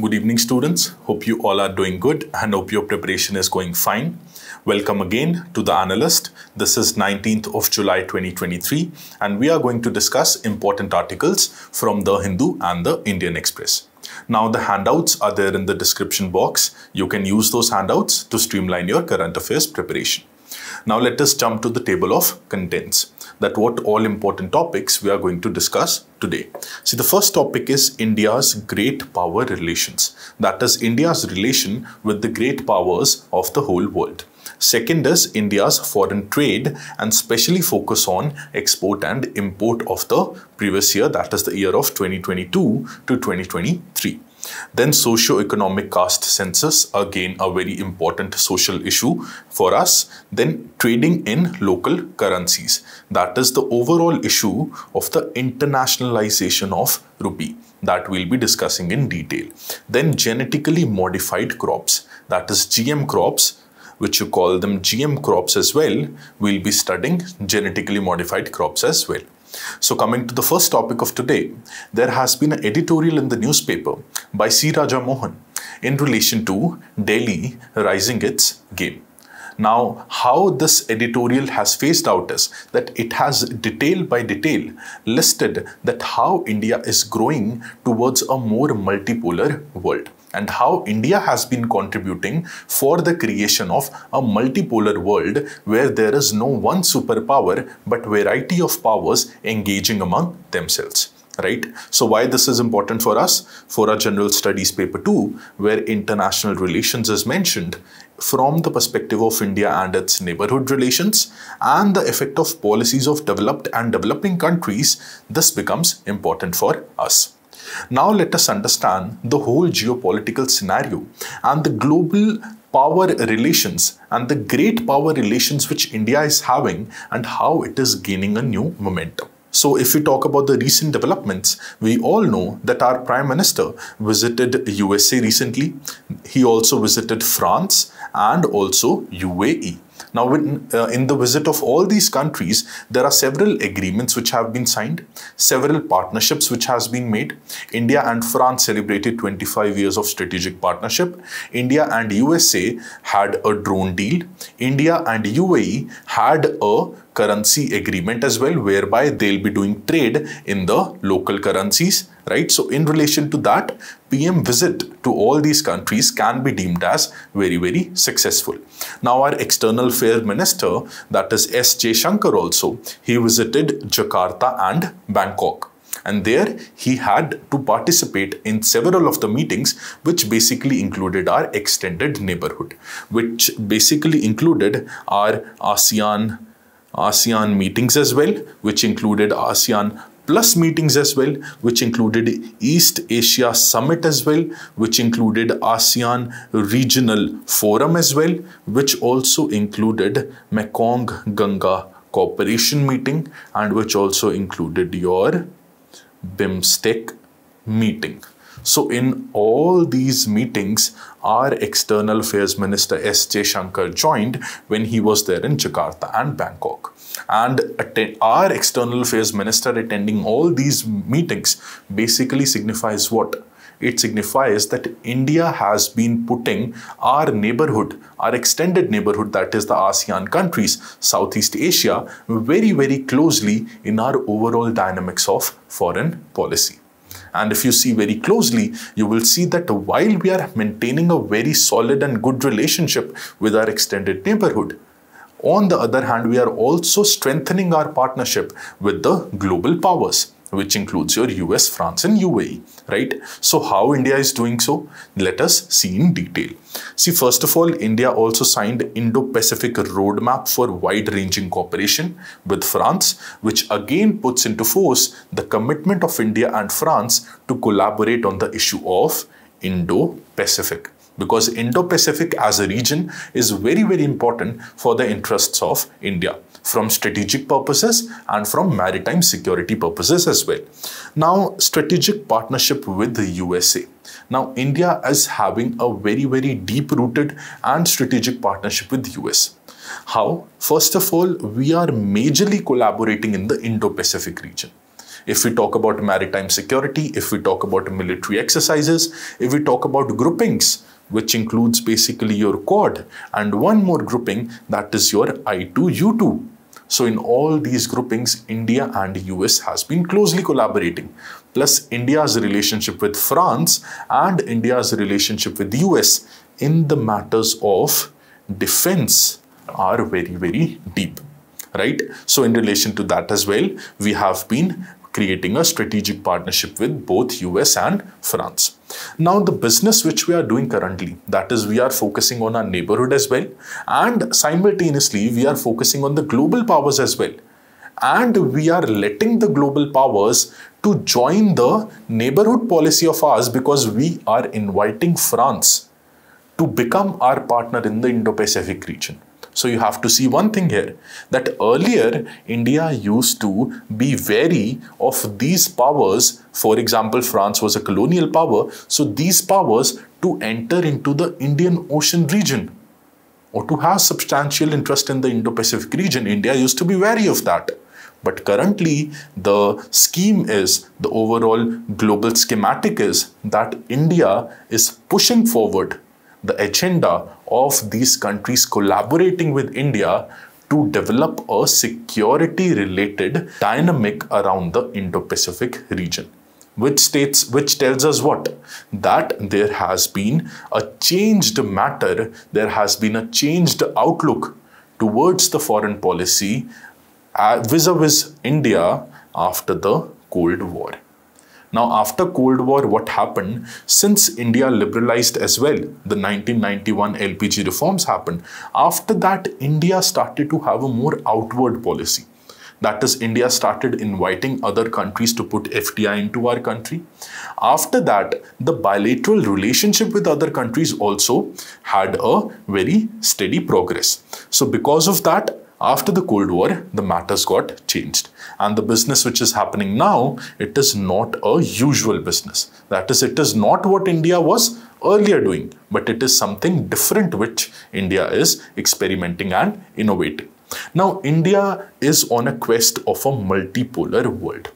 Good evening, students. Hope you all are doing good and hope your preparation is going fine. Welcome again to The Analyst. This is 19th of July 2023 and we are going to discuss important articles from The Hindu and The Indian Express. Now the handouts are there in the description box. You can use those handouts to streamline your current affairs preparation. Now let us jump to the table of contents that what all important topics we are going to discuss today. See, the first topic is India's great power relations. That is India's relation with the great powers of the whole world. Second is India's foreign trade and specially focus on export and import of the previous year, that is the year of 2022 to 2023. Then socio-economic caste census, again a very important social issue for us. Then trading in local currencies. That is the overall issue of the internationalization of rupee that we'll be discussing in detail. Then genetically modified crops, that is GM crops, which you call them GM crops as well, we'll be studying genetically modified crops as well. So coming to the first topic of today, there has been an editorial in the newspaper by C. Raja Mohan in relation to Delhi rising its game. Now, how this editorial has phased out is that it has detail by detail listed that how India is growing towards a more multipolar world and how India has been contributing for the creation of a multipolar world where there is no one superpower but variety of powers engaging among themselves right? So why this is important for us? For our general studies paper 2 where international relations is mentioned from the perspective of India and its neighborhood relations and the effect of policies of developed and developing countries this becomes important for us. Now let us understand the whole geopolitical scenario and the global power relations and the great power relations which India is having and how it is gaining a new momentum. So if we talk about the recent developments, we all know that our Prime Minister visited USA recently. He also visited France and also UAE. Now, in, uh, in the visit of all these countries, there are several agreements which have been signed, several partnerships which has been made. India and France celebrated 25 years of strategic partnership. India and USA had a drone deal. India and UAE had a currency agreement as well, whereby they'll be doing trade in the local currencies right? So in relation to that, PM visit to all these countries can be deemed as very, very successful. Now our external affairs minister, that is S. Jaishankar also, he visited Jakarta and Bangkok and there he had to participate in several of the meetings which basically included our extended neighborhood which basically included our ASEAN ASEAN meetings as well which included ASEAN plus meetings as well, which included East Asia Summit as well, which included ASEAN Regional Forum as well, which also included Mekong Ganga Cooperation Meeting and which also included your BIMSTEC meeting. So in all these meetings, our External Affairs Minister S. Jaishankar joined when he was there in Jakarta and Bangkok and our external affairs minister attending all these meetings basically signifies what it signifies that India has been putting our neighborhood, our extended neighborhood, that is the ASEAN countries, Southeast Asia, very, very closely in our overall dynamics of foreign policy. And if you see very closely, you will see that while we are maintaining a very solid and good relationship with our extended neighborhood, on the other hand, we are also strengthening our partnership with the global powers which includes your US, France and UAE, right? So how India is doing so? Let us see in detail. See, first of all, India also signed Indo-Pacific Roadmap for wide-ranging cooperation with France, which again puts into force the commitment of India and France to collaborate on the issue of Indo-Pacific because Indo-Pacific as a region is very, very important for the interests of India from strategic purposes and from maritime security purposes as well. Now, strategic partnership with the USA. Now, India is having a very, very deep-rooted and strategic partnership with the US. How? First of all, we are majorly collaborating in the Indo-Pacific region if we talk about maritime security, if we talk about military exercises, if we talk about groupings, which includes basically your Quad, and one more grouping that is your I2U2. So in all these groupings, India and US has been closely collaborating. Plus India's relationship with France and India's relationship with US in the matters of defense are very, very deep right? So in relation to that as well, we have been creating a strategic partnership with both US and France. Now the business which we are doing currently, that is we are focusing on our neighborhood as well and simultaneously we are focusing on the global powers as well. And we are letting the global powers to join the neighborhood policy of ours because we are inviting France to become our partner in the Indo-Pacific region. So you have to see one thing here that earlier India used to be wary of these powers. For example, France was a colonial power. So these powers to enter into the Indian Ocean region or to have substantial interest in the Indo-Pacific region. India used to be wary of that. But currently, the scheme is, the overall global schematic is that India is pushing forward the agenda of these countries collaborating with India to develop a security related dynamic around the Indo-Pacific region which states which tells us what that there has been a changed matter there has been a changed outlook towards the foreign policy uh, vis-a-vis -vis India after the Cold War. Now, after Cold War, what happened? Since India liberalized as well, the 1991 LPG reforms happened. After that, India started to have a more outward policy. That is, India started inviting other countries to put FDI into our country. After that, the bilateral relationship with other countries also had a very steady progress. So because of that, after the Cold War, the matters got changed. And the business which is happening now, it is not a usual business. That is, it is not what India was earlier doing, but it is something different which India is experimenting and innovating. Now, India is on a quest of a multipolar world.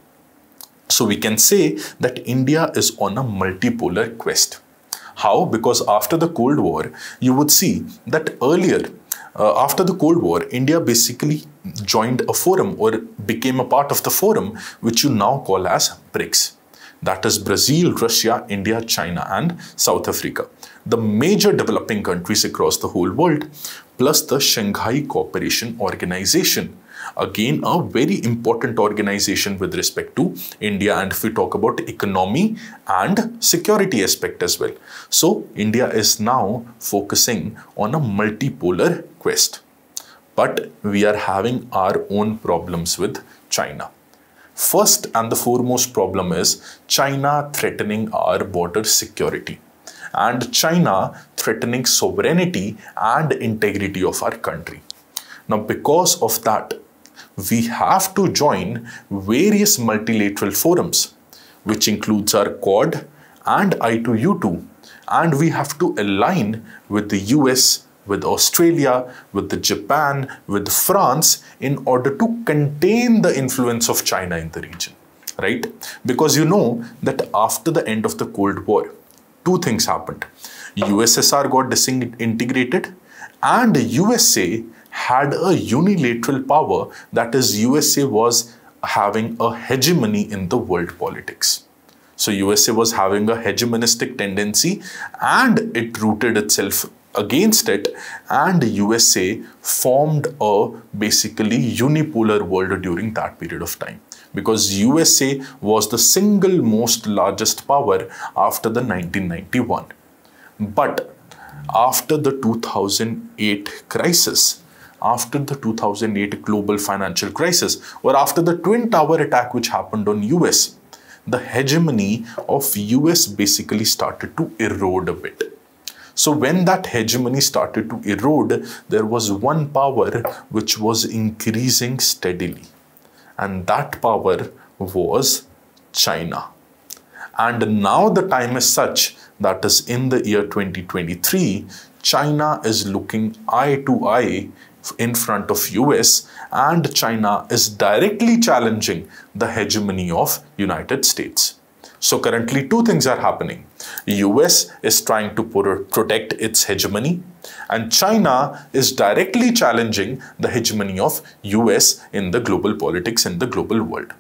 So we can say that India is on a multipolar quest. How? Because after the Cold War, you would see that earlier uh, after the Cold War, India basically joined a forum or became a part of the forum, which you now call as BRICS. That is Brazil, Russia, India, China, and South Africa. The major developing countries across the whole world, plus the Shanghai Cooperation Organization, again a very important organization with respect to India and if we talk about economy and security aspect as well. So India is now focusing on a multipolar quest. But we are having our own problems with China. First and the foremost problem is China threatening our border security and China threatening sovereignty and integrity of our country. Now, because of that, we have to join various multilateral forums, which includes our Quad and I2U2, and we have to align with the US, with Australia, with the Japan, with France in order to contain the influence of China in the region, right? Because you know that after the end of the Cold War, two things happened. USSR got disintegrated and USA had a unilateral power, that is, USA was having a hegemony in the world politics. So USA was having a hegemonistic tendency and it rooted itself against it and USA formed a basically unipolar world during that period of time because USA was the single most largest power after the 1991. But after the 2008 crisis, after the 2008 global financial crisis or after the twin tower attack which happened on US the hegemony of US basically started to erode a bit. So when that hegemony started to erode there was one power which was increasing steadily. And that power was China. And now the time is such that is in the year 2023 China is looking eye to eye in front of US and China is directly challenging the hegemony of United States. So currently two things are happening. US is trying to protect its hegemony and China is directly challenging the hegemony of US in the global politics in the global world.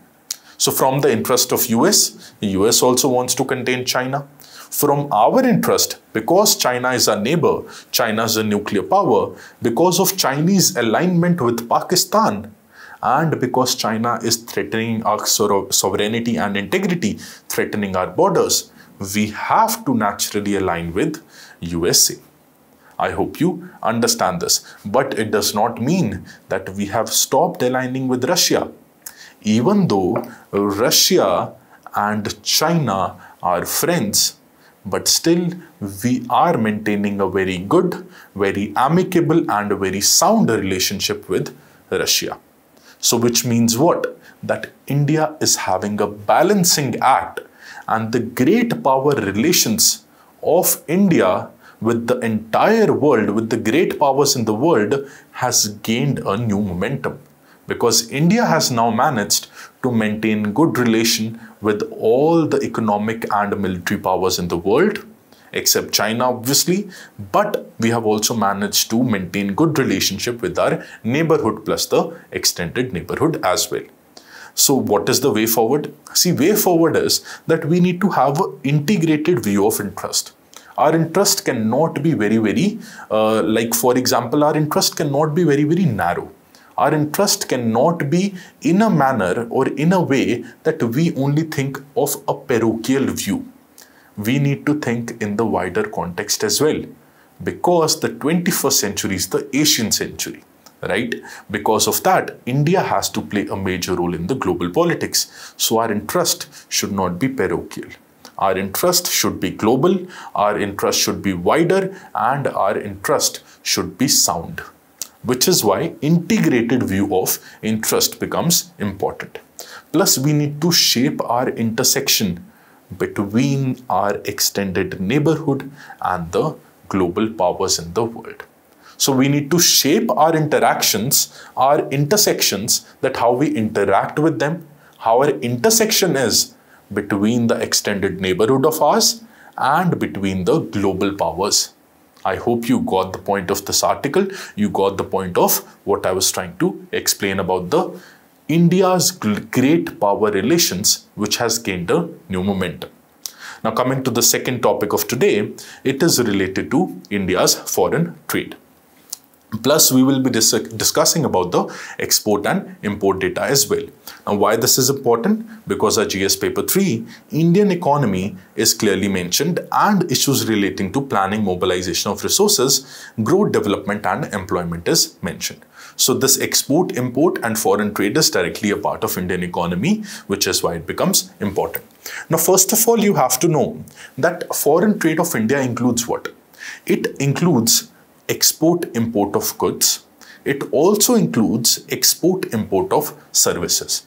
So from the interest of US, US also wants to contain China. From our interest, because China is our neighbor, China is a nuclear power, because of Chinese alignment with Pakistan, and because China is threatening our sovereignty and integrity, threatening our borders, we have to naturally align with USA. I hope you understand this. But it does not mean that we have stopped aligning with Russia. Even though Russia and China are friends, but still we are maintaining a very good, very amicable and a very sound relationship with Russia. So which means what? That India is having a balancing act and the great power relations of India with the entire world, with the great powers in the world has gained a new momentum because India has now managed to maintain good relation with all the economic and military powers in the world except China obviously but we have also managed to maintain good relationship with our neighborhood plus the extended neighborhood as well. So what is the way forward? See way forward is that we need to have an integrated view of interest. Our interest cannot be very very uh, like for example our interest cannot be very very narrow our interest cannot be in a manner or in a way that we only think of a parochial view. We need to think in the wider context as well. Because the 21st century is the Asian century right? Because of that india has to play a major role in the global politics. So our interest should not be parochial. Our interest should be global our interest should be wider and our interest should be sound which is why integrated view of interest becomes important plus we need to shape our intersection between our extended neighborhood and the global powers in the world. So we need to shape our interactions, our intersections, that how we interact with them, how our intersection is between the extended neighborhood of ours and between the global powers. I hope you got the point of this article. You got the point of what I was trying to explain about the India's great power relations, which has gained a new momentum. Now, coming to the second topic of today, it is related to India's foreign trade. Plus, we will be dis discussing about the export and import data as well. Now, why this is important? Because our GS paper 3, Indian economy is clearly mentioned and issues relating to planning, mobilization of resources, growth, development and employment is mentioned. So this export, import and foreign trade is directly a part of Indian economy, which is why it becomes important. Now, first of all, you have to know that foreign trade of India includes what? It includes export import of goods. It also includes export import of services.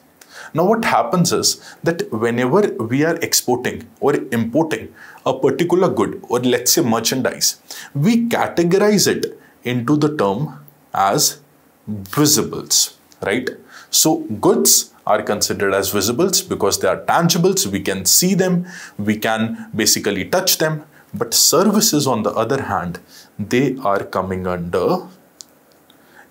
Now what happens is that whenever we are exporting or importing a particular good or let's say merchandise, we categorize it into the term as visibles, right? So goods are considered as visibles because they are tangibles, we can see them, we can basically touch them. But services on the other hand, they are coming under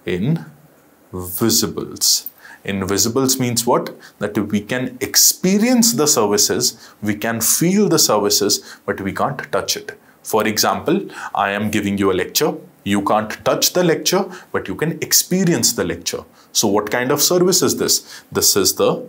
invisibles. Invisibles means what? That we can experience the services, we can feel the services, but we can't touch it. For example, I am giving you a lecture. You can't touch the lecture, but you can experience the lecture. So what kind of service is this? This is the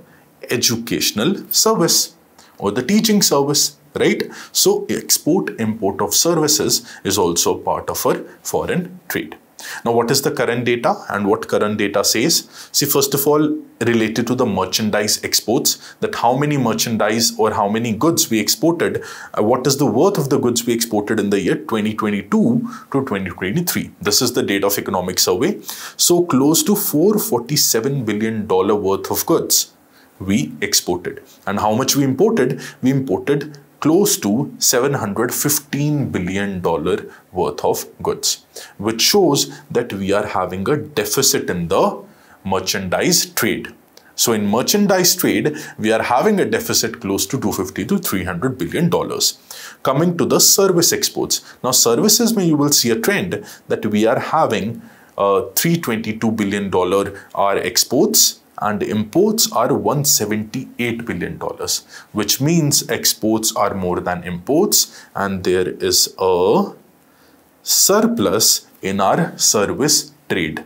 educational service or the teaching service, right? So export import of services is also part of our foreign trade. Now, what is the current data and what current data says? See, first of all, related to the merchandise exports, that how many merchandise or how many goods we exported, uh, what is the worth of the goods we exported in the year 2022 to 2023. This is the data of economic survey. So close to 447 billion dollar worth of goods we exported and how much we imported we imported close to 715 billion dollar worth of goods which shows that we are having a deficit in the merchandise trade so in merchandise trade, we are having a deficit close to 250 to 300 billion dollars. Coming to the service exports. Now services may you will see a trend that we are having uh, 322 billion dollar are exports and imports are 178 billion dollars which means exports are more than imports and there is a surplus in our service trade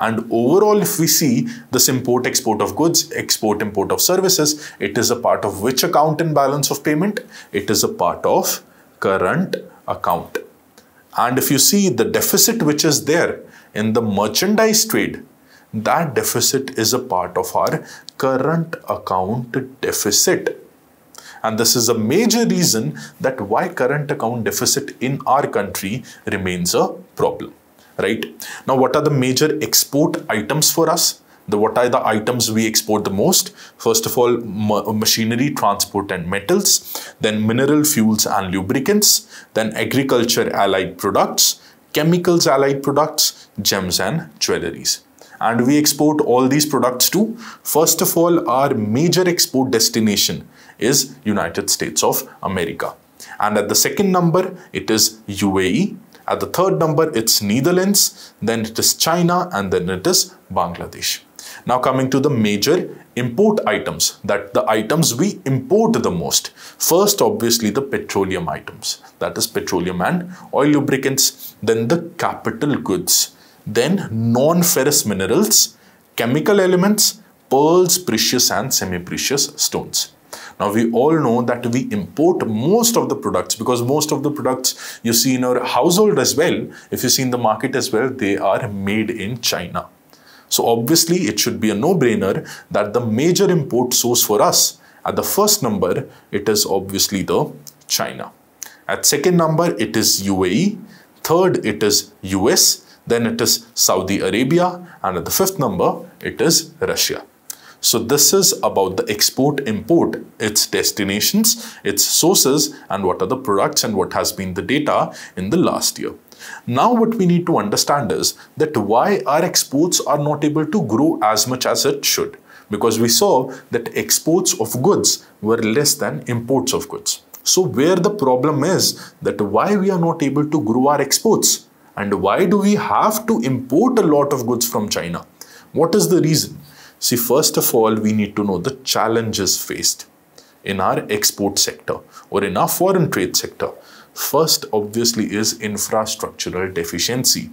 and overall, if we see this import export of goods, export import of services, it is a part of which account in balance of payment? It is a part of current account. And if you see the deficit which is there in the merchandise trade, that deficit is a part of our current account deficit. And this is a major reason that why current account deficit in our country remains a problem right? Now, what are the major export items for us? The, what are the items we export the most? First of all, ma machinery, transport and metals, then mineral fuels and lubricants, then agriculture allied products, chemicals allied products, gems and jewelries. And we export all these products to, first of all, our major export destination is United States of America. And at the second number, it is UAE, at the third number, it's Netherlands, then it is China, and then it is Bangladesh. Now coming to the major import items, that the items we import the most. First, obviously, the petroleum items, that is petroleum and oil lubricants, then the capital goods, then non-ferrous minerals, chemical elements, pearls, precious and semi-precious stones. Now we all know that we import most of the products because most of the products you see in our household as well, if you see in the market as well, they are made in China. So obviously it should be a no-brainer that the major import source for us at the first number, it is obviously the China. At second number, it is UAE. Third, it is US. Then it is Saudi Arabia. And at the fifth number, it is Russia. So this is about the export import, its destinations, its sources and what are the products and what has been the data in the last year. Now what we need to understand is that why our exports are not able to grow as much as it should. Because we saw that exports of goods were less than imports of goods. So where the problem is that why we are not able to grow our exports and why do we have to import a lot of goods from China? What is the reason? See, first of all, we need to know the challenges faced in our export sector or in our foreign trade sector. First, obviously, is infrastructural deficiency.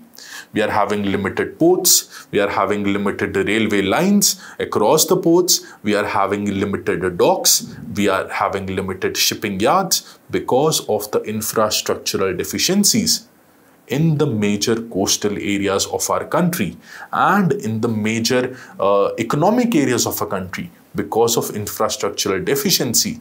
We are having limited ports, we are having limited railway lines across the ports, we are having limited docks, we are having limited shipping yards because of the infrastructural deficiencies in the major coastal areas of our country and in the major uh, economic areas of a country. Because of infrastructural deficiency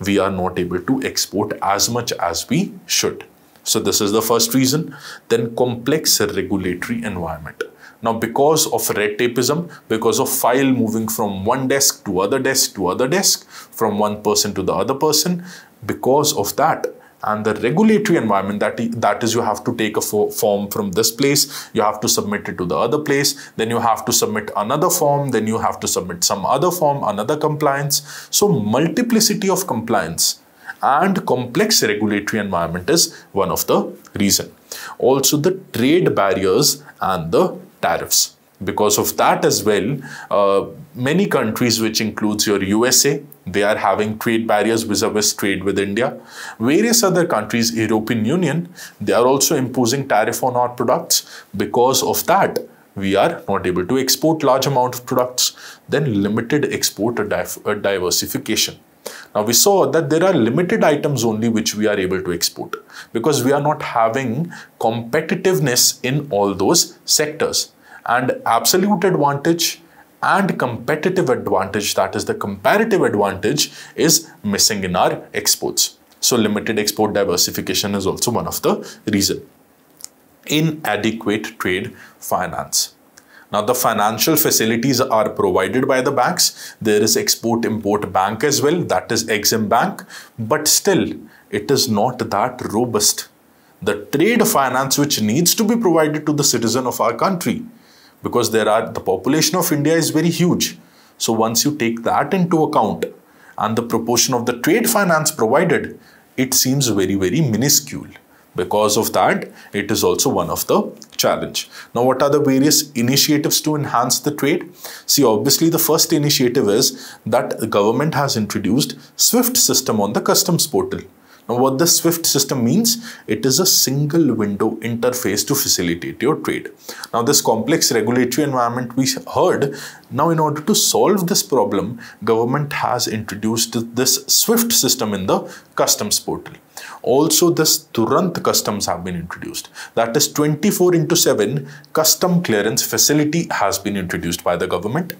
we are not able to export as much as we should. So this is the first reason. Then complex regulatory environment. Now because of red tapeism because of file moving from one desk to other desk to other desk from one person to the other person because of that and the regulatory environment that that is you have to take a form from this place you have to submit it to the other place then you have to submit another form then you have to submit some other form another compliance. So multiplicity of compliance and complex regulatory environment is one of the reason. Also the trade barriers and the tariffs. Because of that as well uh, many countries which includes your usa they are having trade barriers vis-a-vis trade with India. Various other countries, European Union, they are also imposing tariff on our products. Because of that, we are not able to export large amount of products. Then limited export diversification. Now we saw that there are limited items only which we are able to export because we are not having competitiveness in all those sectors. And absolute advantage and competitive advantage, that is the comparative advantage, is missing in our exports. So limited export diversification is also one of the reason. Inadequate trade finance. Now the financial facilities are provided by the banks. There is export import bank as well that is Exim Bank but still it is not that robust. The trade finance which needs to be provided to the citizen of our country because there are the population of India is very huge. So once you take that into account and the proportion of the trade finance provided, it seems very, very minuscule. Because of that, it is also one of the challenge. Now, what are the various initiatives to enhance the trade? See, obviously, the first initiative is that the government has introduced SWIFT system on the customs portal. Now what the SWIFT system means, it is a single window interface to facilitate your trade. Now this complex regulatory environment we heard, now in order to solve this problem, government has introduced this SWIFT system in the customs portal. Also this Turant customs have been introduced. That is 24 into 7 custom clearance facility has been introduced by the government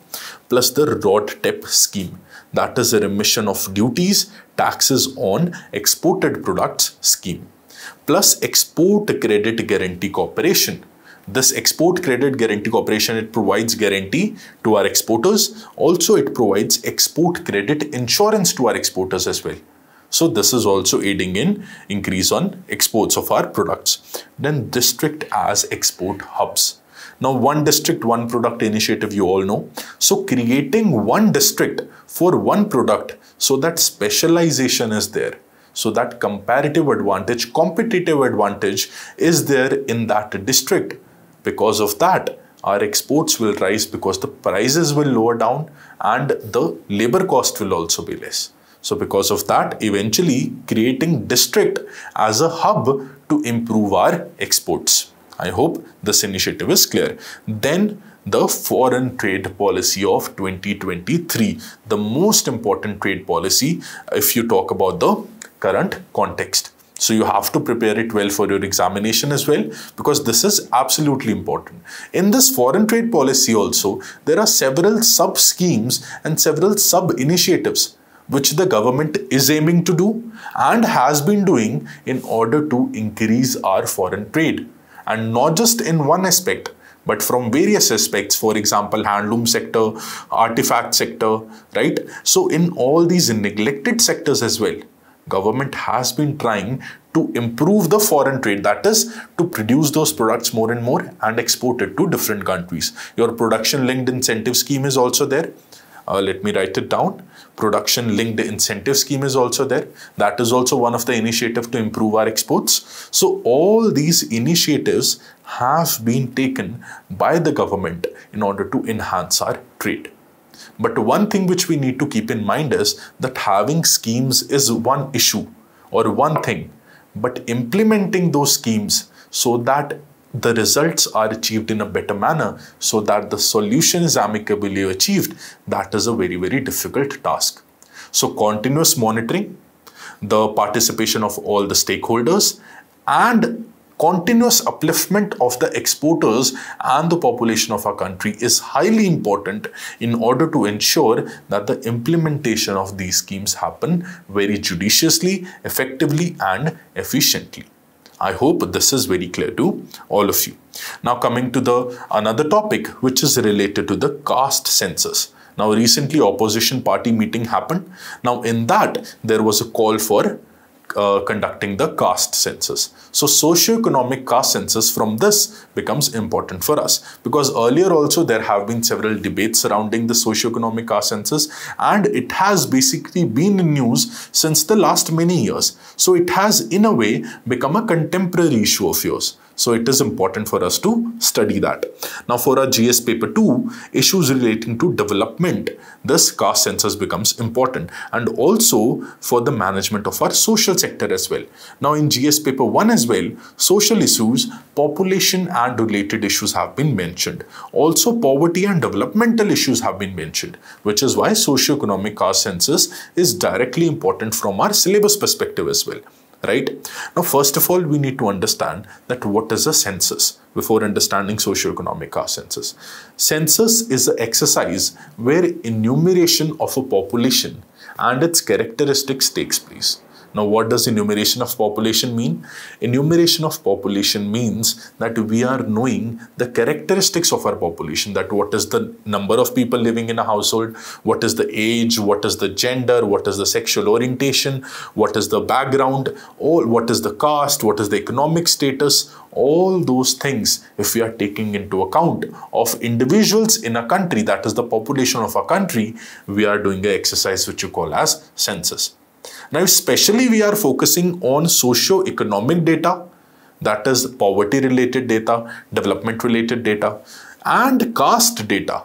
plus the RoDTEP scheme that is a remission of duties, taxes on exported products scheme, plus export credit guarantee corporation. This export credit guarantee corporation, it provides guarantee to our exporters. Also, it provides export credit insurance to our exporters as well. So this is also aiding in increase on exports of our products. Then district as export hubs. Now, one district, one product initiative, you all know. So, creating one district for one product so that specialization is there. So, that comparative advantage, competitive advantage is there in that district. Because of that, our exports will rise because the prices will lower down and the labor cost will also be less. So because of that, eventually creating district as a hub to improve our exports. I hope this initiative is clear. Then the foreign trade policy of 2023, the most important trade policy if you talk about the current context. So you have to prepare it well for your examination as well because this is absolutely important. In this foreign trade policy also, there are several sub schemes and several sub initiatives which the government is aiming to do and has been doing in order to increase our foreign trade and not just in one aspect but from various aspects. For example handloom sector artifact sector right? So in all these neglected sectors as well government has been trying to improve the foreign trade that is to produce those products more and more and export it to different countries. Your production linked incentive scheme is also there. Uh, let me write it down production linked incentive scheme is also there. That is also one of the initiative to improve our exports. So all these initiatives have been taken by the government in order to enhance our trade. But one thing which we need to keep in mind is that having schemes is one issue or one thing. But implementing those schemes so that the results are achieved in a better manner so that the solution is amicably achieved, that is a very, very difficult task. So continuous monitoring, the participation of all the stakeholders and continuous upliftment of the exporters and the population of our country is highly important in order to ensure that the implementation of these schemes happen very judiciously, effectively and efficiently. I hope this is very clear to all of you. Now coming to the another topic which is related to the caste census. Now recently opposition party meeting happened. Now in that there was a call for uh, conducting the caste census. So socio-economic caste census from this becomes important for us because earlier also there have been several debates surrounding the socio-economic caste census and it has basically been in news since the last many years. So it has in a way become a contemporary issue of yours. So it is important for us to study that. Now for our GS paper 2, issues relating to development, this caste census becomes important and also for the management of our social sector as well. Now in GS paper 1 as well, social issues, population and related issues have been mentioned. Also poverty and developmental issues have been mentioned, which is why socio-economic caste census is directly important from our syllabus perspective as well right? Now, first of all, we need to understand that what is a census before understanding socio-economic caste census. Census is an exercise where enumeration of a population and its characteristics takes place. Now, what does enumeration of population mean? Enumeration of population means that we are knowing the characteristics of our population, that what is the number of people living in a household, what is the age, what is the gender, what is the sexual orientation, what is the background, all what is the caste, what is the economic status, all those things if we are taking into account of individuals in a country that is the population of a country we are doing an exercise which you call as census now, especially we are focusing on socio-economic data, that is poverty related data, development related data, and caste data,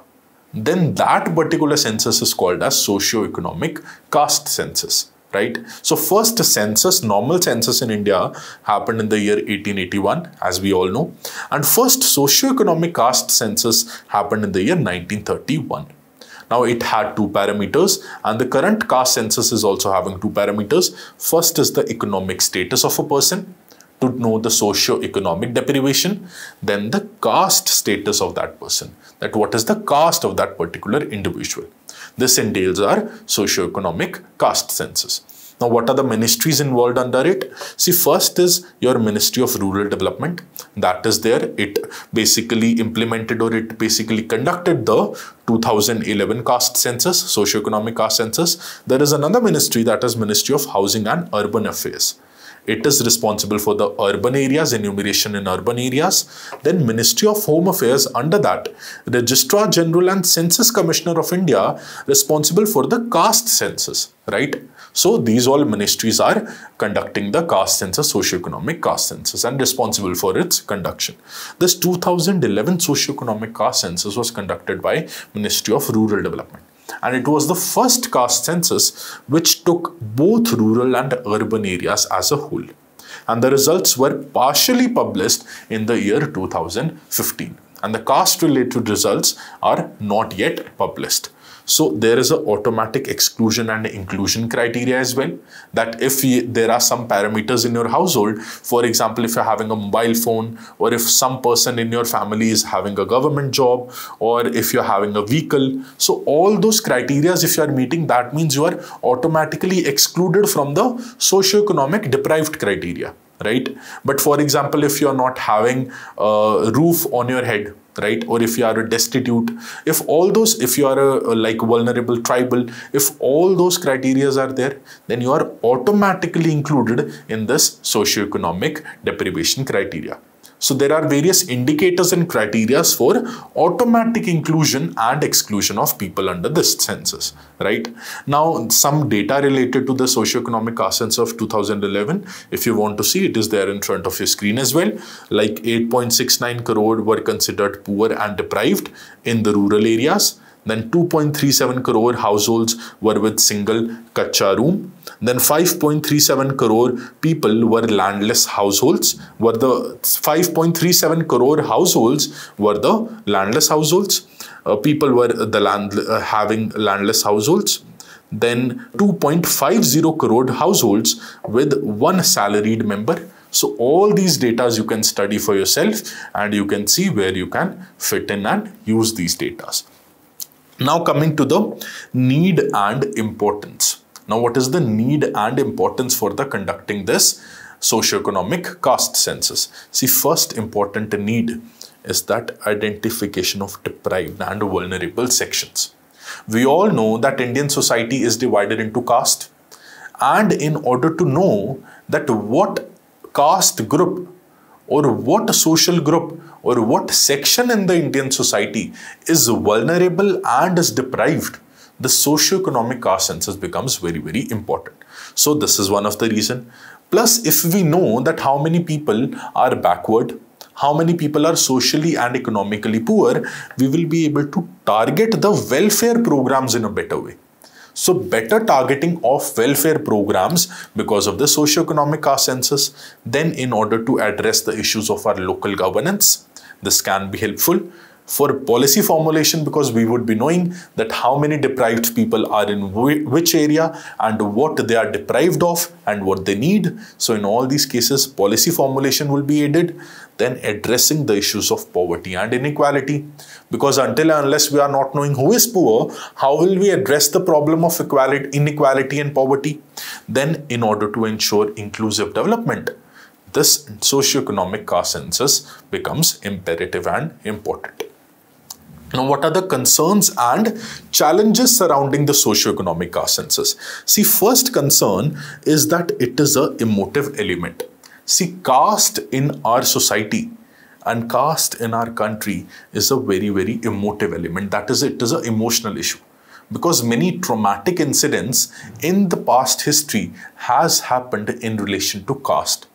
then that particular census is called as socio-economic caste census right? So first census normal census in india happened in the year 1881 as we all know. And first socio-economic caste census happened in the year 1931 now it had two parameters and the current caste census is also having two parameters. First is the economic status of a person to know the socio-economic deprivation, then the caste status of that person, that what is the caste of that particular individual. This entails our socio-economic caste census. Now, what are the ministries involved under it? See, first is your Ministry of Rural Development. That is there. It basically implemented or it basically conducted the 2011 caste census, socio-economic caste census. There is another ministry that is Ministry of Housing and Urban Affairs it is responsible for the urban areas enumeration in urban areas. Then ministry of home affairs under that registrar general and census commissioner of india responsible for the caste census right? So these all ministries are conducting the caste census, socio-economic caste census and responsible for its conduction. This 2011 socio-economic caste census was conducted by Ministry of Rural Development and it was the first caste census which took both rural and urban areas as a whole. And the results were partially published in the year 2015 and the caste related results are not yet published. So there is an automatic exclusion and inclusion criteria as well. That if there are some parameters in your household, for example, if you're having a mobile phone or if some person in your family is having a government job or if you're having a vehicle. So all those criteria, if you are meeting, that means you are automatically excluded from the socio-economic deprived criteria right but for example if you're not having a roof on your head right? Or if you are a destitute if all those if you are a, a like vulnerable tribal if all those criterias are there then you are automatically included in this socio-economic deprivation criteria so there are various indicators and criteria for automatic inclusion and exclusion of people under this census, right? Now, some data related to the socioeconomic census of 2011, if you want to see, it is there in front of your screen as well. Like 8.69 crore were considered poor and deprived in the rural areas then 2.37 crore households were with single kacha room. Then 5.37 crore people were landless households. Were the 5.37 crore households were the landless households. Uh, people were the land uh, having landless households. Then 2.50 crore households with one salaried member. So all these data you can study for yourself and you can see where you can fit in and use these data. Now coming to the need and importance. Now what is the need and importance for the conducting this socioeconomic caste census? See first important need is that identification of deprived and vulnerable sections. We all know that Indian society is divided into caste and in order to know that what caste group or what social group or what section in the Indian society is vulnerable and is deprived, the socio-economic caste census becomes very, very important. So this is one of the reason. Plus, if we know that how many people are backward, how many people are socially and economically poor, we will be able to target the welfare programs in a better way. So better targeting of welfare programs because of the socio-economic caste census, then in order to address the issues of our local governance, this can be helpful. for policy formulation because we would be knowing that how many deprived people are in which area and what they are deprived of and what they need. So in all these cases, policy formulation will be aided. Then addressing the issues of poverty and inequality. Because until unless we are not knowing who is poor, how will we address the problem of equality, inequality and poverty? Then in order to ensure inclusive development, this socioeconomic caste census becomes imperative and important. Now, what are the concerns and challenges surrounding the socio-economic caste census? See, first concern is that it is a emotive element. See, caste in our society and caste in our country is a very, very emotive element. That is, it is an emotional issue because many traumatic incidents in the past history has happened in relation to caste.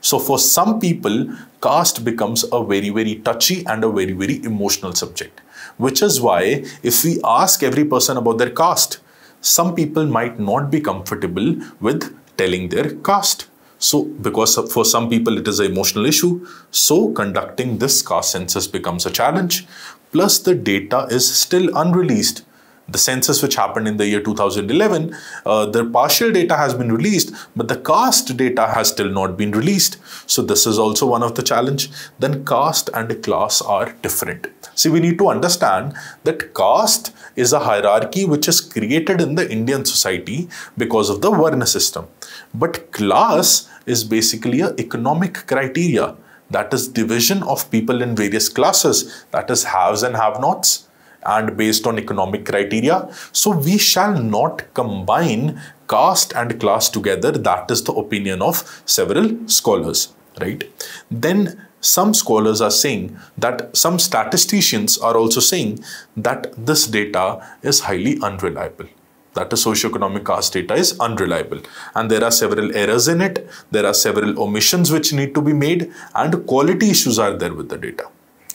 So for some people, caste becomes a very, very touchy and a very, very emotional subject. Which is why if we ask every person about their caste, some people might not be comfortable with telling their caste. So, because for some people it is an emotional issue, so conducting this caste census becomes a challenge. Plus, the data is still unreleased the census which happened in the year 2011, uh, the partial data has been released, but the caste data has still not been released. So this is also one of the challenge. Then caste and class are different. See, we need to understand that caste is a hierarchy which is created in the Indian society because of the Varna system. But class is basically an economic criteria that is division of people in various classes that is haves and have nots and based on economic criteria. So we shall not combine caste and class together. That is the opinion of several scholars, right? Then some scholars are saying that some statisticians are also saying that this data is highly unreliable. That is socioeconomic caste data is unreliable. And there are several errors in it. There are several omissions which need to be made. And quality issues are there with the data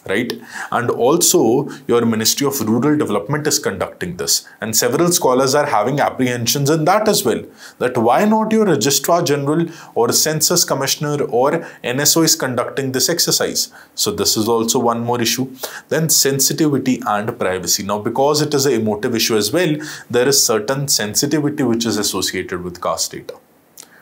right? And also your Ministry of Rural Development is conducting this and several scholars are having apprehensions in that as well that why not your Registrar General or Census Commissioner or NSO is conducting this exercise. So this is also one more issue. Then sensitivity and privacy. Now because it is an emotive issue as well, there is certain sensitivity which is associated with caste data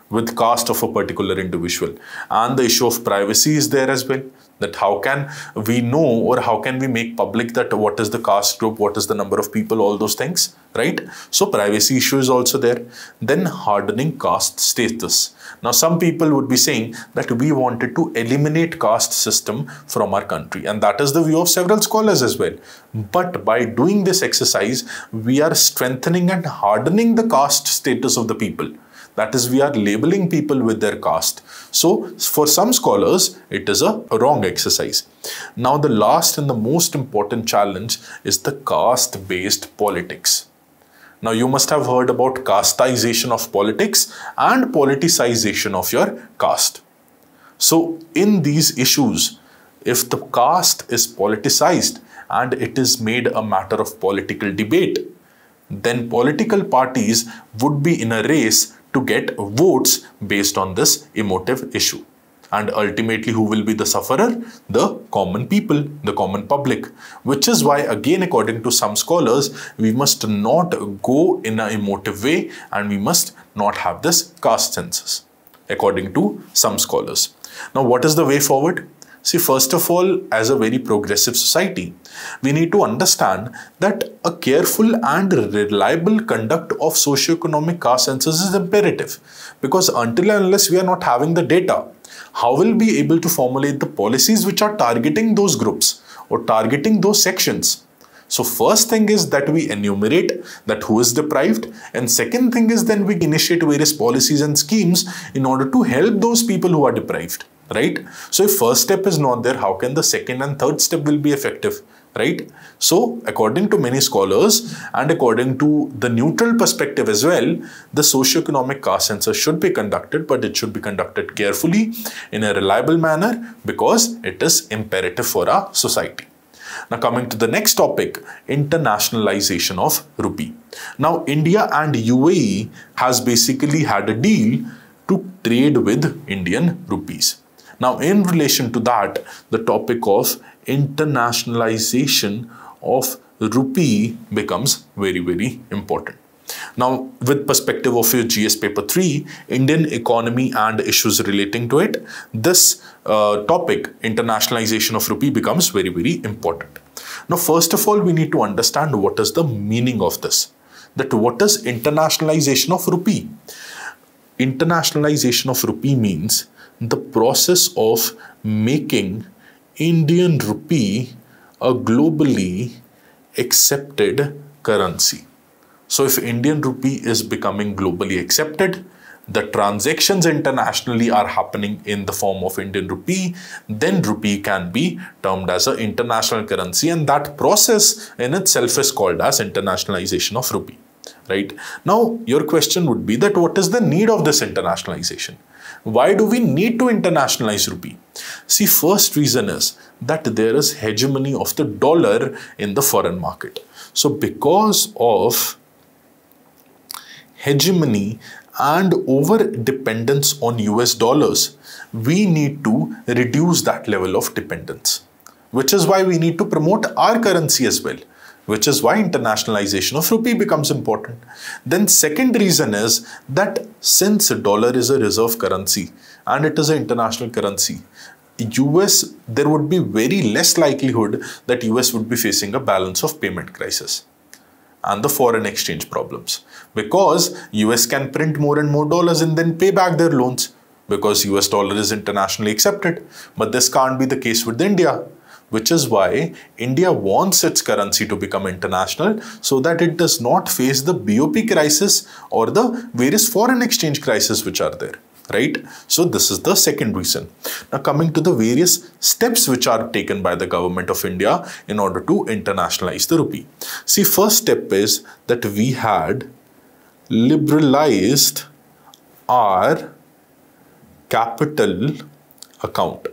with caste of a particular individual and the issue of privacy is there as well that how can we know or how can we make public that what is the caste group, what is the number of people, all those things, right? So privacy issue is also there. Then hardening caste status. Now some people would be saying that we wanted to eliminate caste system from our country and that is the view of several scholars as well. But by doing this exercise, we are strengthening and hardening the caste status of the people. That is, we are labeling people with their caste. So, for some scholars, it is a wrong exercise. Now, the last and the most important challenge is the caste-based politics. Now, you must have heard about casteization of politics and politicization of your caste. So, in these issues, if the caste is politicized and it is made a matter of political debate, then political parties would be in a race to get votes based on this emotive issue. And ultimately, who will be the sufferer? The common people, the common public. Which is why, again, according to some scholars, we must not go in an emotive way and we must not have this caste census, according to some scholars. Now, what is the way forward? See, first of all, as a very progressive society, we need to understand that a careful and reliable conduct of socio-economic caste census is imperative because until and unless we are not having the data, how will we be able to formulate the policies which are targeting those groups or targeting those sections? So first thing is that we enumerate that who is deprived and second thing is then we initiate various policies and schemes in order to help those people who are deprived right? So if first step is not there, how can the second and third step will be effective, right? So according to many scholars and according to the neutral perspective as well, the socio-economic caste census should be conducted, but it should be conducted carefully in a reliable manner because it is imperative for our society. Now coming to the next topic, internationalization of rupee. Now India and UAE has basically had a deal to trade with Indian rupees. Now, in relation to that, the topic of internationalization of rupee becomes very, very important. Now, with perspective of your GS paper 3, Indian economy and issues relating to it, this uh, topic, internationalization of rupee becomes very, very important. Now, first of all, we need to understand what is the meaning of this. That what is internationalization of rupee? Internationalization of rupee means the process of making Indian rupee a globally accepted currency. So if Indian rupee is becoming globally accepted, the transactions internationally are happening in the form of Indian rupee, then rupee can be termed as an international currency and that process in itself is called as internationalization of rupee. Right now, your question would be that what is the need of this internationalization? Why do we need to internationalize rupee? See, first reason is that there is hegemony of the dollar in the foreign market. So because of hegemony and over dependence on US dollars, we need to reduce that level of dependence, which is why we need to promote our currency as well which is why internationalization of rupee becomes important. Then second reason is that since dollar is a reserve currency and it is an international currency, US, there would be very less likelihood that US would be facing a balance of payment crisis and the foreign exchange problems because US can print more and more dollars and then pay back their loans because US dollar is internationally accepted. But this can't be the case with India which is why India wants its currency to become international so that it does not face the BOP crisis or the various foreign exchange crises which are there right? So this is the second reason. Now coming to the various steps which are taken by the government of india in order to internationalize the rupee. See first step is that we had liberalized our capital account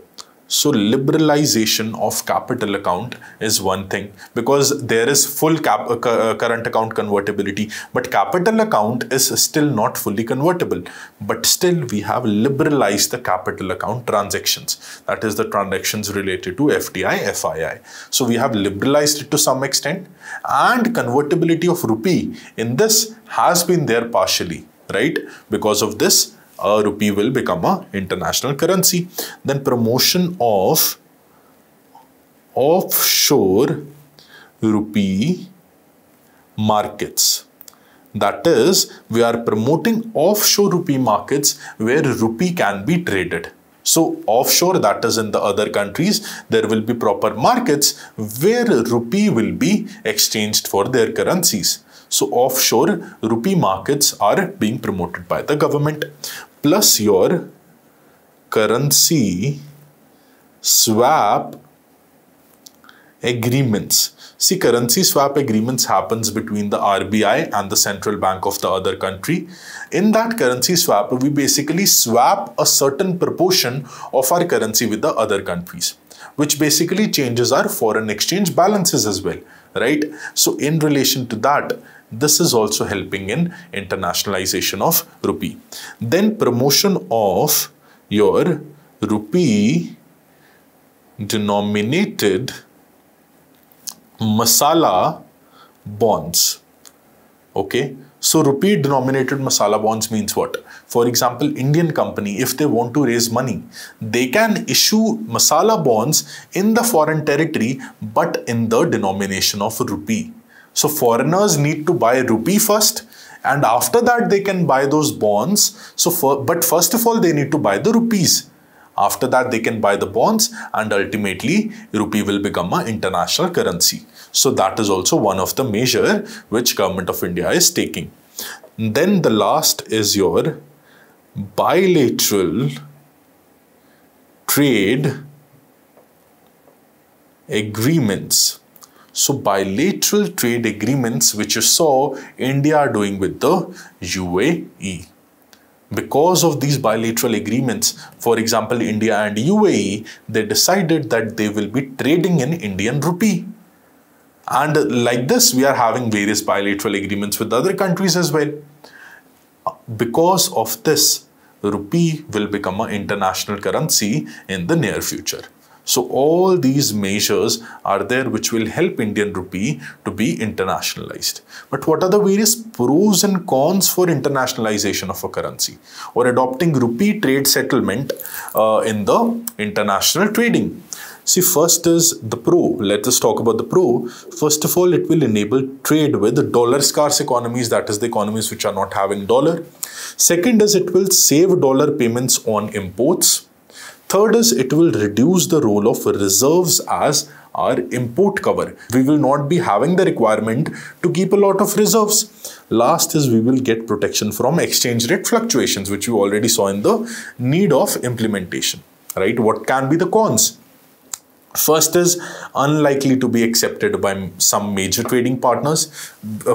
so liberalization of capital account is one thing because there is full cap, uh, uh, current account convertibility, but capital account is still not fully convertible. But still we have liberalized the capital account transactions. That is the transactions related to FDI, FII. So we have liberalized it to some extent and convertibility of rupee in this has been there partially, right? Because of this a rupee will become a international currency. Then promotion of offshore rupee markets. That is, we are promoting offshore rupee markets where rupee can be traded. So offshore, that is in the other countries, there will be proper markets where rupee will be exchanged for their currencies. So offshore rupee markets are being promoted by the government plus your currency swap agreements. See, currency swap agreements happens between the RBI and the central bank of the other country. In that currency swap, we basically swap a certain proportion of our currency with the other countries, which basically changes our foreign exchange balances as well, right? So in relation to that, this is also helping in internationalization of rupee. Then promotion of your rupee denominated masala bonds. Okay. So rupee denominated masala bonds means what? For example, Indian company, if they want to raise money, they can issue masala bonds in the foreign territory, but in the denomination of rupee. So foreigners need to buy rupee first and after that they can buy those bonds. So for, but first of all they need to buy the rupees. After that they can buy the bonds and ultimately rupee will become an international currency. So that is also one of the measure which government of India is taking. Then the last is your bilateral trade agreements so bilateral trade agreements which you saw India doing with the UAE. Because of these bilateral agreements, for example, India and UAE, they decided that they will be trading in Indian rupee. And like this, we are having various bilateral agreements with other countries as well. Because of this, rupee will become an international currency in the near future. So all these measures are there which will help Indian rupee to be internationalized. But what are the various pros and cons for internationalization of a currency or adopting rupee trade settlement uh, in the international trading? See, first is the pro. Let us talk about the pro. First of all, it will enable trade with dollar scarce economies, that is, the economies which are not having dollar. Second is it will save dollar payments on imports. Third is it will reduce the role of reserves as our import cover. We will not be having the requirement to keep a lot of reserves. Last is we will get protection from exchange rate fluctuations, which you already saw in the need of implementation. Right? What can be the cons? First is unlikely to be accepted by some major trading partners.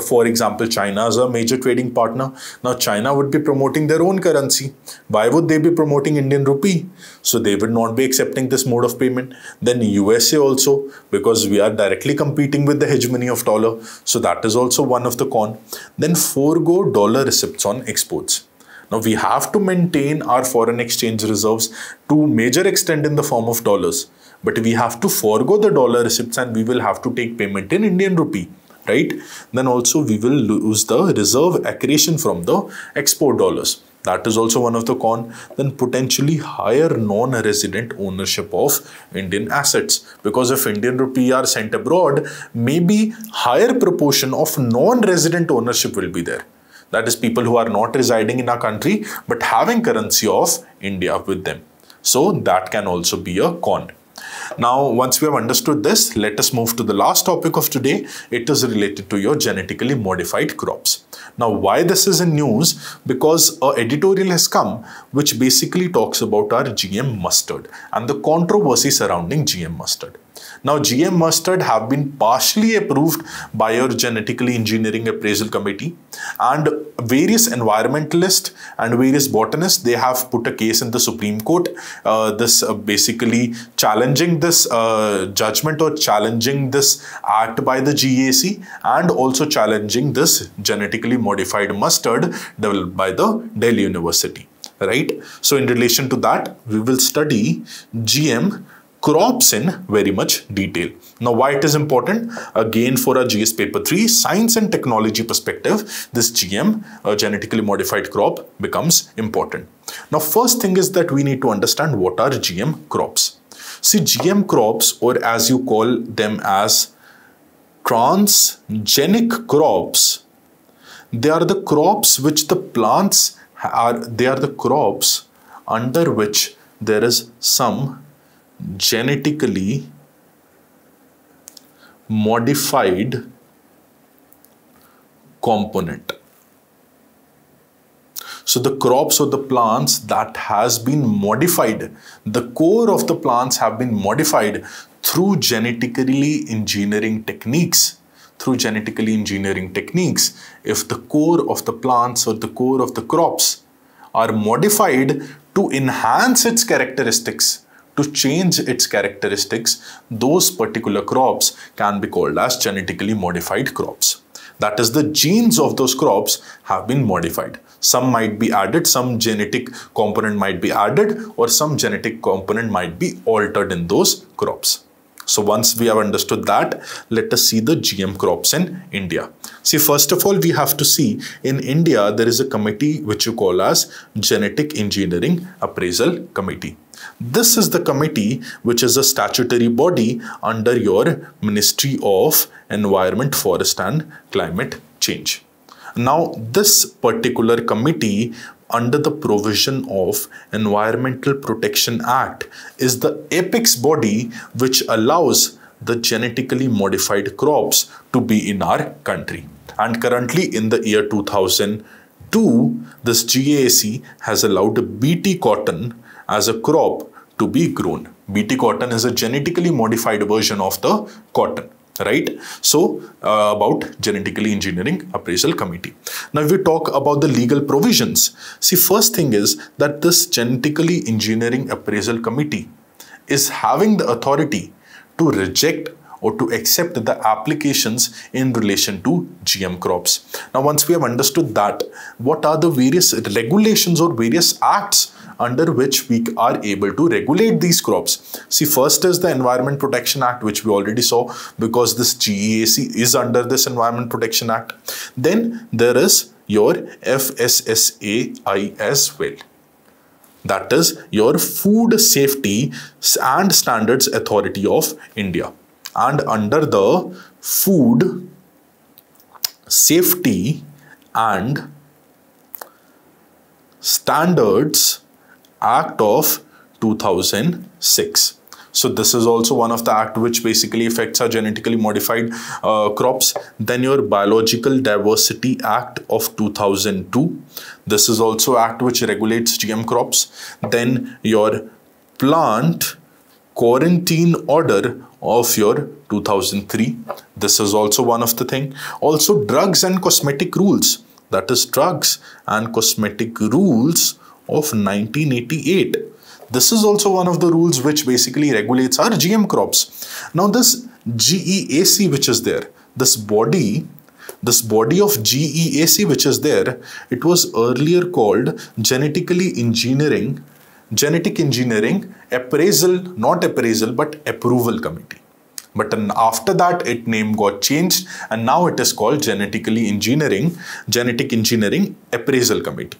For example, China is a major trading partner. Now, China would be promoting their own currency. Why would they be promoting Indian rupee? So, they would not be accepting this mode of payment. Then, USA also, because we are directly competing with the hegemony of dollar. So, that is also one of the con. Then, forego dollar receipts on exports. Now we have to maintain our foreign exchange reserves to major extent in the form of dollars. But we have to forego the dollar receipts and we will have to take payment in Indian rupee right? Then also we will lose the reserve accretion from the export dollars. That is also one of the con. Then potentially higher non-resident ownership of indian assets. Because if indian rupee are sent abroad maybe higher proportion of non-resident ownership will be there that is people who are not residing in our country but having currency of india with them so that can also be a con now, once we have understood this, let us move to the last topic of today. It is related to your genetically modified crops. Now, why this is in news? Because a editorial has come which basically talks about our GM mustard and the controversy surrounding GM mustard. Now, GM mustard have been partially approved by your genetically engineering appraisal committee and various environmentalists and various botanists, they have put a case in the Supreme Court, uh, this uh, basically challenging this uh, judgment or challenging this act by the GAC and also challenging this genetically modified mustard developed by the Delhi University right? So in relation to that we will study gm crops in very much detail. Now, why it is important? Again, for a GS paper 3, science and technology perspective, this GM, a genetically modified crop, becomes important. Now, first thing is that we need to understand what are GM crops. See, GM crops, or as you call them as transgenic crops, they are the crops which the plants are, they are the crops under which there is some genetically modified component. So the crops or the plants that has been modified, the core of the plants have been modified through genetically engineering techniques. Through genetically engineering techniques, if the core of the plants or the core of the crops are modified to enhance its characteristics, to change its characteristics, those particular crops can be called as genetically modified crops. That is, the genes of those crops have been modified. Some might be added, some genetic component might be added, or some genetic component might be altered in those crops. So once we have understood that, let us see the GM crops in India. See, first of all, we have to see in India, there is a committee which you call as Genetic Engineering Appraisal Committee. This is the committee which is a statutory body under your Ministry of Environment, Forest and Climate Change. Now, this particular committee under the provision of Environmental Protection Act is the apex body which allows the genetically modified crops to be in our country. And currently in the year 2002, this GAC has allowed BT cotton as a crop to be grown. BT cotton is a genetically modified version of the cotton right so uh, about genetically engineering appraisal committee now if we talk about the legal provisions see first thing is that this genetically engineering appraisal committee is having the authority to reject or to accept the applications in relation to GM crops. Now, once we have understood that, what are the various regulations or various acts under which we are able to regulate these crops. See, first is the Environment Protection Act, which we already saw because this GEAC is under this Environment Protection Act. Then there is your FSSAI as well. That is your Food Safety and Standards Authority of India. And under the Food Safety and Standards Act of 2006. So this is also one of the act which basically affects our genetically modified uh, crops. Then your Biological Diversity Act of 2002. This is also act which regulates GM crops. Then your Plant Quarantine Order of your 2003. This is also one of the thing. Also drugs and cosmetic rules. That is drugs and cosmetic rules of 1988 this is also one of the rules which basically regulates our GM crops. Now this GEAC which is there, this body, this body of GEAC which is there, it was earlier called genetically engineering, genetic engineering appraisal, not appraisal but approval committee. But after that, its name got changed and now it is called Genetically Engineering, Genetic Engineering Appraisal Committee.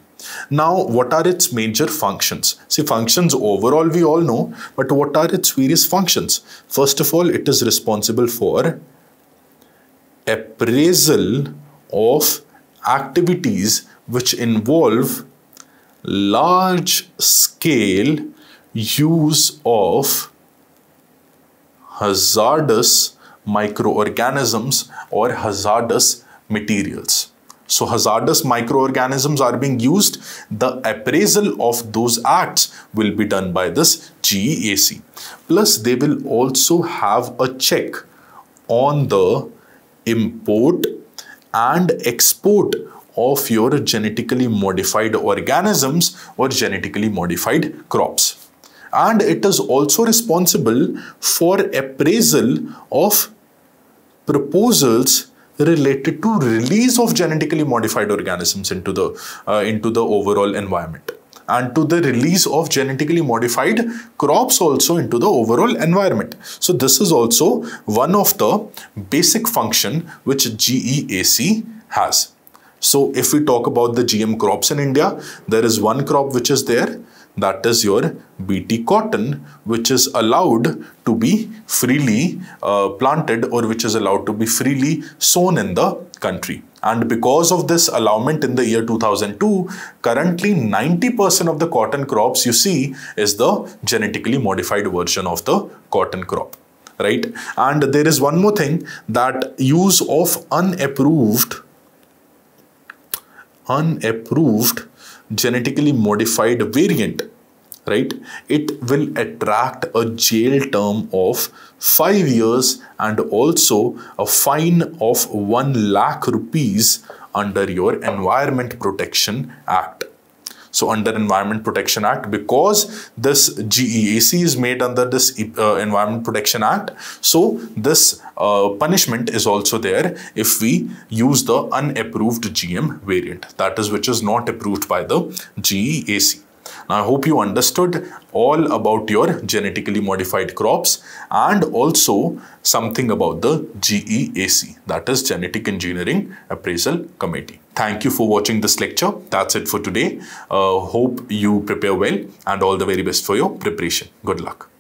Now, what are its major functions? See, functions overall we all know, but what are its various functions? First of all, it is responsible for appraisal of activities which involve large scale use of hazardous microorganisms or hazardous materials. So hazardous microorganisms are being used. The appraisal of those acts will be done by this GEAC. Plus they will also have a check on the import and export of your genetically modified organisms or genetically modified crops. And it is also responsible for appraisal of proposals related to release of genetically modified organisms into the uh, into the overall environment and to the release of genetically modified crops also into the overall environment. So this is also one of the basic function which GEAC has. So if we talk about the GM crops in India, there is one crop which is there that is your BT cotton which is allowed to be freely uh, planted or which is allowed to be freely sown in the country. And because of this allowment in the year 2002, currently 90% of the cotton crops you see is the genetically modified version of the cotton crop right and there is one more thing that use of unapproved unapproved genetically modified variant right? It will attract a jail term of 5 years and also a fine of 1 lakh rupees under your environment protection act so under Environment Protection Act, because this GEAC is made under this uh, Environment Protection Act, so this uh, punishment is also there if we use the unapproved GM variant, that is which is not approved by the GEAC. Now, I hope you understood all about your genetically modified crops and also something about the GEAC, that is Genetic Engineering Appraisal Committee. Thank you for watching this lecture. That's it for today. Uh, hope you prepare well and all the very best for your preparation. Good luck.